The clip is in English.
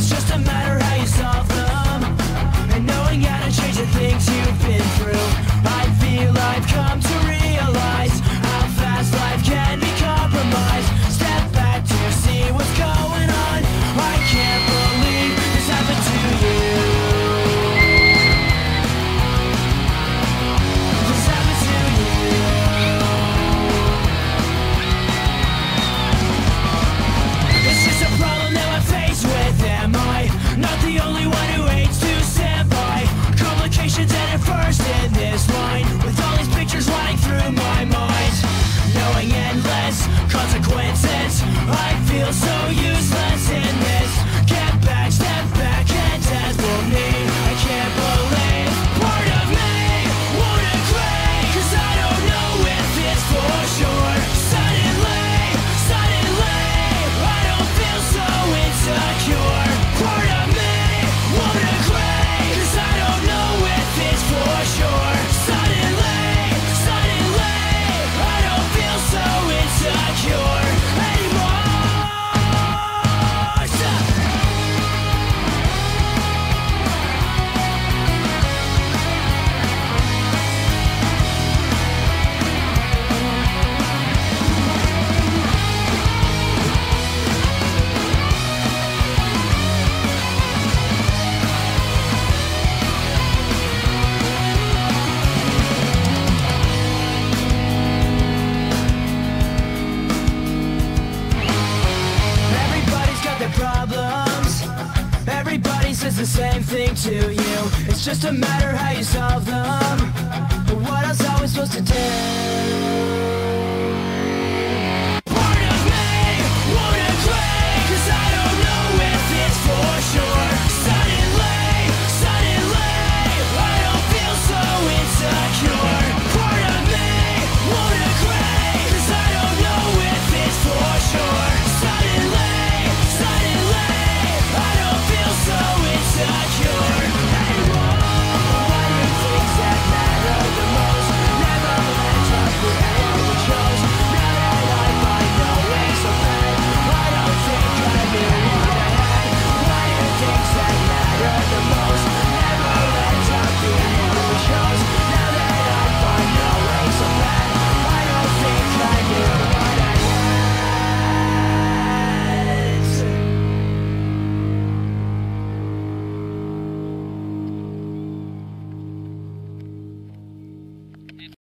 It's just a matter the same thing to you. It's just a matter how you solve them.